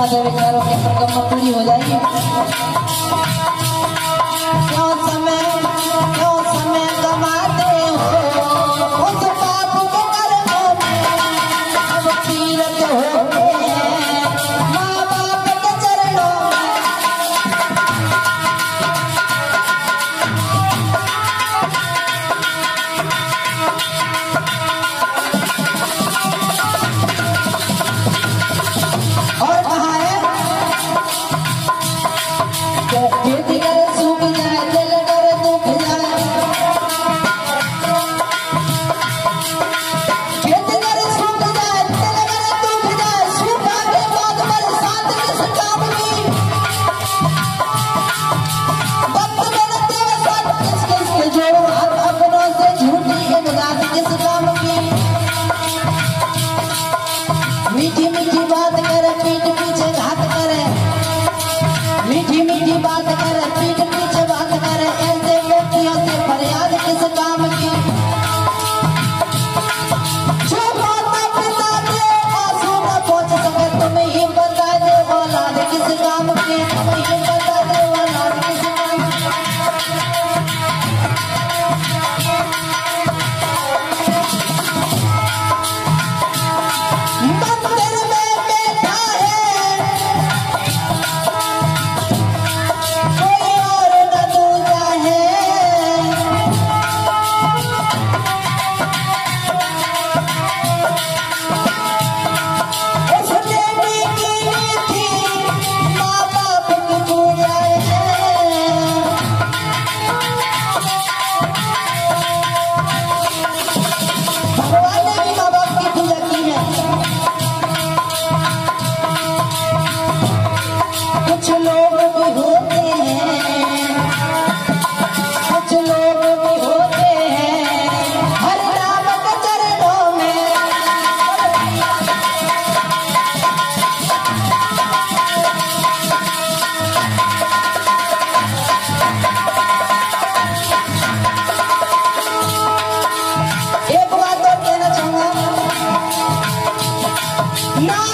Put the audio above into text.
माता बेचारों के ऊपर गम्मा पूरी हो जाएगी। This is love. a No!